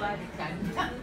말 이.